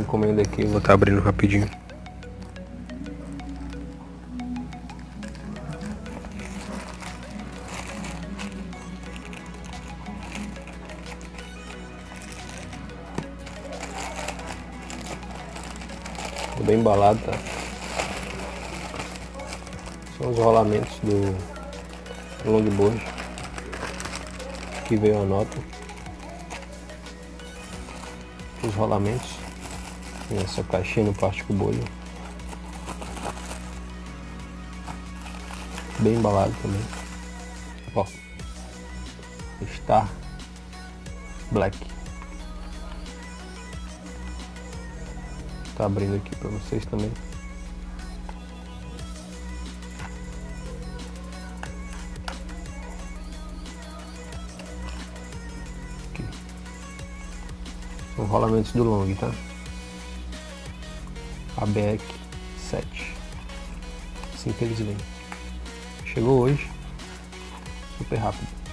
encomenda aqui, vou estar tá abrindo rapidinho. bem embalado, tá? São os rolamentos do longboard. Aqui veio a nota. Os rolamentos. Nessa caixinha no plástico bolha. Bem embalado também. Ó. Star Black. Tá abrindo aqui para vocês também. Aqui. São rolamentos do long, tá? ABEC 7. Assim que eles vêm. Chegou hoje. Super rápido.